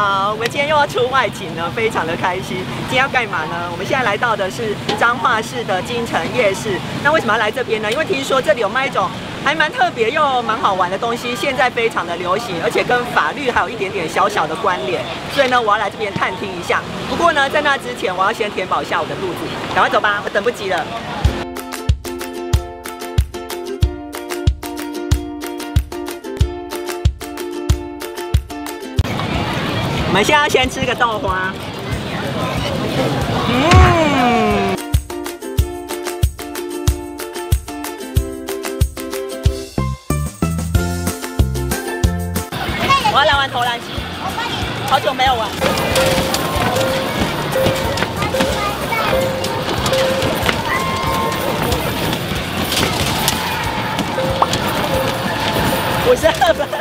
好，我们今天又要出外景了，非常的开心。今天要干嘛呢？我们现在来到的是彰化市的金城夜市。那为什么要来这边呢？因为听说这里有卖一种还蛮特别又蛮好玩的东西，现在非常的流行，而且跟法律还有一点点小小的关联。所以呢，我要来这边探听一下。不过呢，在那之前，我要先填饱下我的肚子。赶快走吧，我等不及了。我们现在先吃个豆花。嗯。我要来玩投篮机，好久没有玩。五十二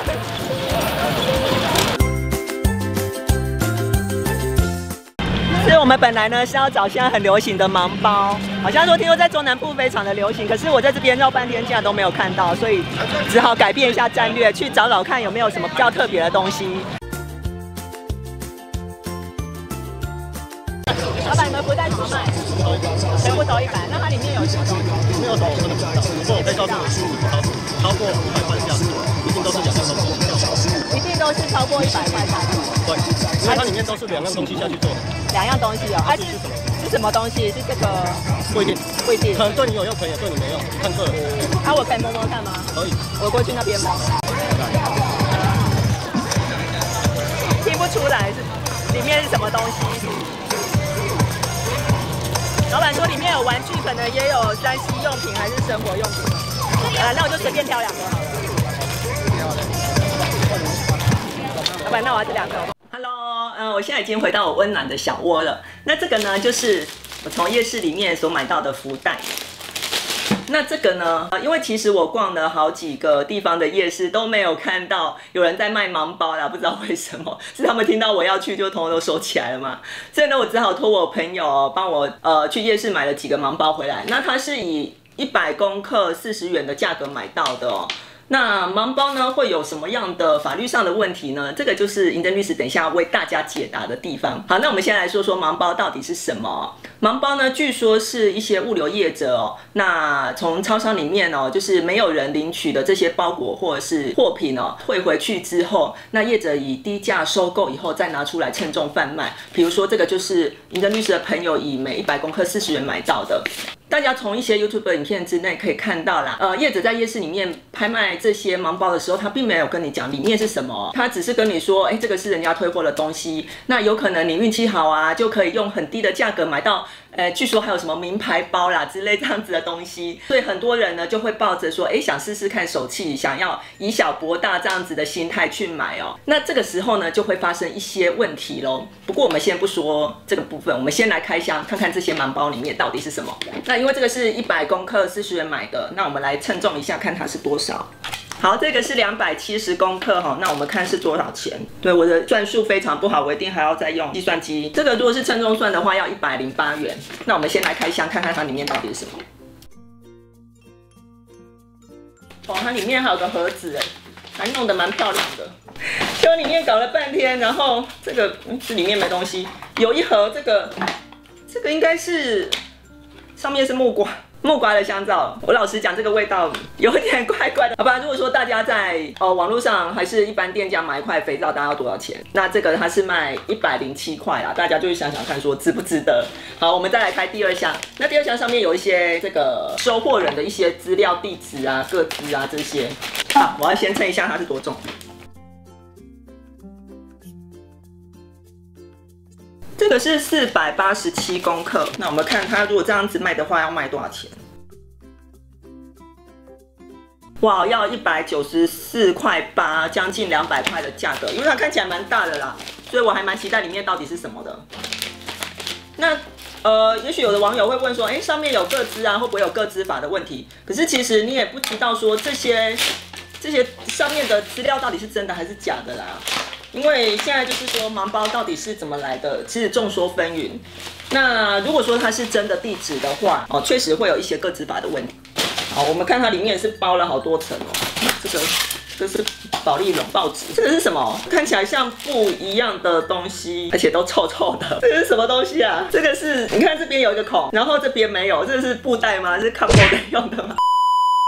我们本来呢是要找现在很流行的盲包，好像说听说在中南部非常的流行，可是我在这边绕半天竟然都没有看到，所以只好改变一下战略，去找找看有没有什么比较特别的东西。两样东西下去做的，两样东西哦，啊是是什么东西？是这个不一定，不一定可。能对你有用，可能也对你没用，看个人。啊，我可以摸摸看吗？可以，我过去那边摸。听不出来是里面是什么东西。老板说里面有玩具，可能也有三 C 用品还是生活用品。啊，那我就随便挑两个好了。老板，那我要这两个。嗯、我现在已经回到我温暖的小窝了。那这个呢，就是我从夜市里面所买到的福袋。那这个呢？呃因为其实我逛了好几个地方的夜市，都没有看到有人在卖盲包啦，不知道为什么，是他们听到我要去就通通都收起来了嘛。所以呢，我只好托我朋友帮我呃去夜市买了几个盲包回来。那它是以一百公克四十元的价格买到的哦。那盲包呢会有什么样的法律上的问题呢？这个就是银珍律师等一下为大家解答的地方。好，那我们先来说说盲包到底是什么。盲包呢，据说是一些物流业者哦，那从超商里面哦，就是没有人领取的这些包裹或者是货品哦，退回去之后，那业者以低价收购以后再拿出来称重贩卖。比如说这个就是银珍律师的朋友以每一百公克四十元买到的。大家从一些 YouTube 影片之内可以看到啦，呃，叶子在夜市里面拍卖这些盲包的时候，他并没有跟你讲里面是什么，他只是跟你说，哎、这个是人家退货的东西，那有可能你运气好啊，就可以用很低的价格买到。呃，据说还有什么名牌包啦之类这样子的东西，所以很多人呢就会抱着说，哎，想试试看手气，想要以小博大这样子的心态去买哦。那这个时候呢，就会发生一些问题喽。不过我们先不说这个部分，我们先来开箱看看这些盲包里面到底是什么。那因为这个是一百公克四十元买的，那我们来称重一下，看它是多少。好，这个是两百七十公克哈，那我们看是多少钱？对，我的算术非常不好，我一定还要再用计算机。这个如果是称重算的话，要一百零八元。那我们先来开箱，看看它里面到底是什么。哦，它里面还有个盒子哎，还弄得蛮漂亮的。就里面搞了半天，然后这个嗯这里面没东西，有一盒这个，这个应该是上面是木瓜。木瓜的香皂，我老实讲，这个味道有点怪怪的，好吧？如果说大家在呃网络上还是一般店家买一块肥皂，大概要多少钱？那这个它是卖一百零七块啦，大家就去想想看，说值不值得？好，我们再来开第二箱。那第二箱上面有一些这个收货人的一些资料、地址啊、个资啊这些。好，我要先称一下它是多重。这个是四百八十七公克，那我们看它如果这样子卖的话，要卖多少钱？哇，要一百九十四块八，将近两百块的价格，因为它看起来蛮大的啦，所以我还蛮期待里面到底是什么的。那呃，也许有的网友会问说，哎、上面有个资啊，会不会有个资法的问题？可是其实你也不知道说这些这些上面的资料到底是真的还是假的啦。因为现在就是说盲包到底是怎么来的，其实众说纷纭。那如果说它是真的地址的话，哦，确实会有一些个资法的问题。我们看它里面是包了好多层哦，这个这是保利龙报纸，这个是什么？看起来像布一样的东西，而且都臭臭的。这是什么东西啊？这个是，你看这边有一个孔，然后这边没有，这是布袋吗？是 couple 的用的吗？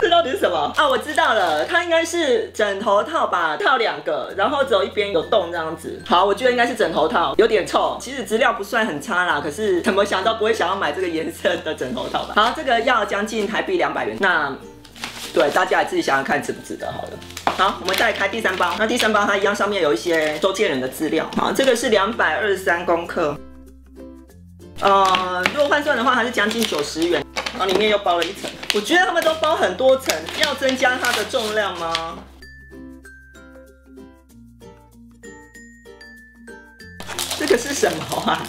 这到底是什么啊？我知道了，它应该是枕头套吧，套两个，然后只有一边有洞这样子。好，我觉得应该是枕头套，有点臭。其实质量不算很差啦，可是怎么想都不会想要买这个颜色的枕头套吧？好，这个要将近台币两百元。那对大家自己想想看值不值得好了。好，我们再开第三包。那第三包它一样上面有一些周建人的资料。好，这个是两百二十三公克。呃，如果换算的话，它是将近九十元。然后里面又包了一层。我觉得他们都包很多层，要增加它的重量吗？这个是什么啊？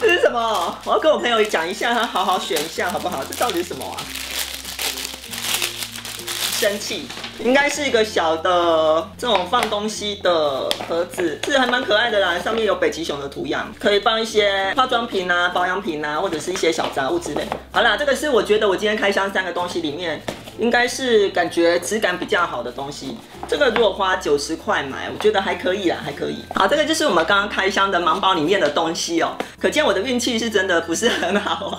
这是什么？我要跟我朋友讲一下，他好好选一下好不好？这到底是什么啊？生气，应该是一个小的这种放东西的盒子，是还蛮可爱的啦。上面有北极熊的图样，可以放一些化妆品啊、保养品啊，或者是一些小杂物之类。好啦，这个是我觉得我今天开箱三个东西里面。应该是感觉质感比较好的东西，这个如果花九十块买，我觉得还可以啦，还可以。好，这个就是我们刚刚开箱的盲包里面的东西哦，可见我的运气是真的不是很好哦。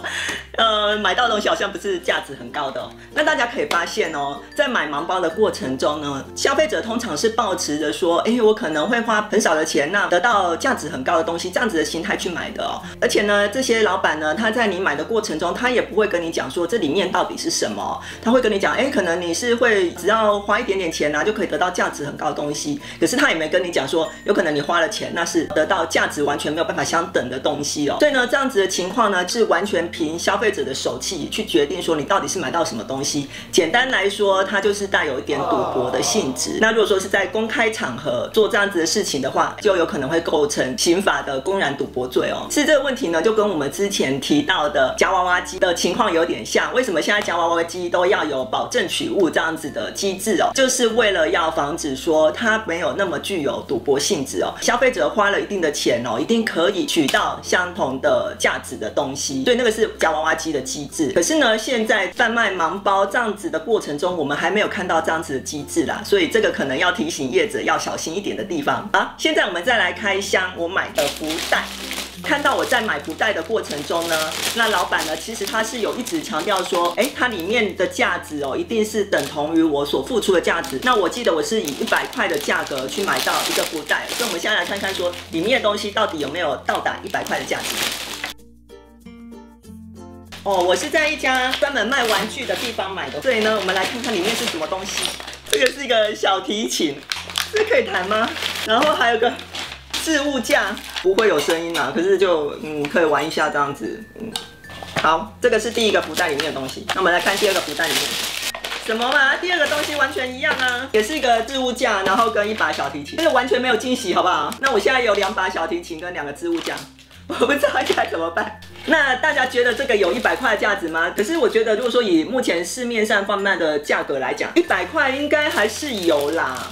呃，买到东西好像不是价值很高的哦。那大家可以发现哦，在买盲包的过程中呢，消费者通常是抱持着说，哎，我可能会花很少的钱那得到价值很高的东西这样子的心态去买的哦。而且呢，这些老板呢，他在你买的过程中，他也不会跟你讲说这里面到底是什么，他会跟你讲。哎，可能你是会只要花一点点钱啊，就可以得到价值很高的东西。可是他也没跟你讲说，有可能你花了钱，那是得到价值完全没有办法相等的东西哦。所以呢，这样子的情况呢，是完全凭消费者的手气去决定说你到底是买到什么东西。简单来说，它就是带有一点赌博的性质。那如果说是在公开场合做这样子的事情的话，就有可能会构成刑法的公然赌博罪哦。是这个问题呢，就跟我们之前提到的夹娃娃机的情况有点像。为什么现在夹娃娃机都要有保证？取物这样子的机制哦，就是为了要防止说它没有那么具有赌博性质哦。消费者花了一定的钱哦，一定可以取到相同的价值的东西，所以那个是夹娃娃机的机制。可是呢，现在贩卖盲包这样子的过程中，我们还没有看到这样子的机制啦，所以这个可能要提醒业者要小心一点的地方啊。现在我们再来开箱我买的福袋。看到我在买福袋的过程中呢，那老板呢，其实他是有一直强调说，哎，它里面的价值哦，一定是等同于我所付出的价值。那我记得我是以一百块的价格去买到一个福袋，所以我们现在来看看说，里面的东西到底有没有到达一百块的价值。哦，我是在一家专门卖玩具的地方买的，所以呢，我们来看看里面是什么东西。这个是一个小提琴，这可以弹吗？然后还有个。置物架不会有声音啊，可是就嗯可以玩一下这样子，嗯，好，这个是第一个福袋里面的东西，那我们来看第二个福袋里面什么嘛？第二个东西完全一样啊，也是一个置物架，然后跟一把小提琴，这个完全没有惊喜，好不好？那我现在有两把小提琴跟两个置物架，我不知道该怎么办。那大家觉得这个有一百块的价值吗？可是我觉得，如果说以目前市面上贩卖的价格来讲，一百块应该还是有啦。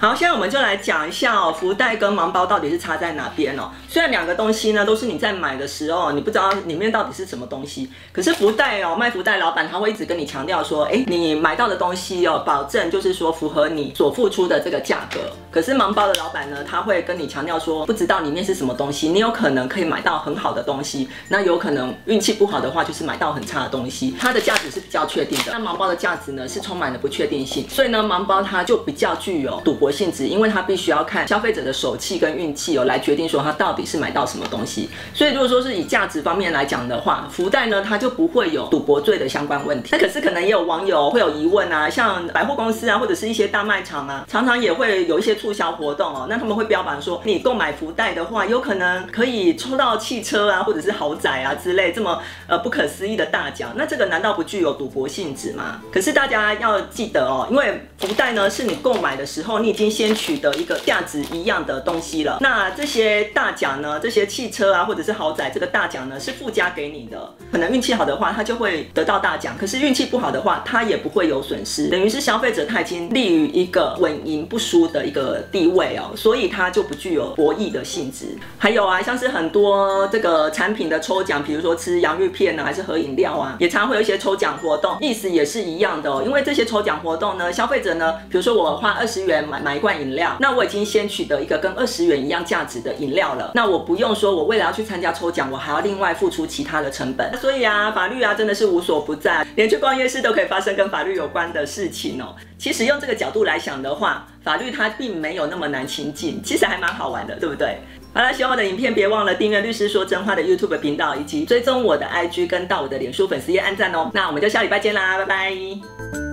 好，现在我们就来讲一下哦，福袋跟盲包到底是差在哪边哦。虽然两个东西呢都是你在买的时候，你不知道里面到底是什么东西，可是福袋哦，卖福袋老板他会一直跟你强调说，哎，你买到的东西哦，保证就是说符合你所付出的这个价格。可是盲包的老板呢，他会跟你强调说，不知道里面是什么东西，你有可能可以买到很好的东西，那有可能运气不好的话，就是买到很差的东西。它的价值是比较确定的，那盲包的价值呢是充满了不确定性，所以呢，盲包它就比较具有赌博。性质，因为它必须要看消费者的手气跟运气哦，来决定说他到底是买到什么东西。所以如果说是以价值方面来讲的话，福袋呢，它就不会有赌博罪的相关问题。那可是可能也有网友会有疑问啊，像百货公司啊，或者是一些大卖场啊，常常也会有一些促销活动哦。那他们会标榜说，你购买福袋的话，有可能可以抽到汽车啊，或者是豪宅啊之类这么呃不可思议的大奖。那这个难道不具有赌博性质吗？可是大家要记得哦，因为福袋呢是你购买的时候你。已经先取得一个价值一样的东西了。那这些大奖呢，这些汽车啊，或者是豪宅，这个大奖呢是附加给你的。可能运气好的话，他就会得到大奖；可是运气不好的话，他也不会有损失。等于是消费者他已经立于一个稳赢不输的一个地位哦，所以他就不具有博弈的性质。还有啊，像是很多这个产品的抽奖，比如说吃洋芋片呢，还是喝饮料啊，也常会有一些抽奖活动，意思也是一样的哦。因为这些抽奖活动呢，消费者呢，比如说我花二十元买买一罐饮料，那我已经先取得一个跟二十元一样价值的饮料了，那我不用说我为了要去参加抽奖，我还要另外付出其他的成本。所以啊，法律啊真的是无所不在，连去逛夜市都可以发生跟法律有关的事情哦。其实用这个角度来想的话，法律它并没有那么难亲近，其实还蛮好玩的，对不对？好了，喜欢我的影片，别忘了订阅律师说真话的 YouTube 频道，以及追踪我的 IG 跟到我的脸书粉丝页按赞哦。那我们就下礼拜见啦，拜拜。